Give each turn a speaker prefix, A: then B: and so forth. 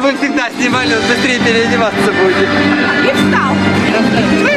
A: чтобы мы всегда снимали, он быстрее переодеваться будет.
B: И встал.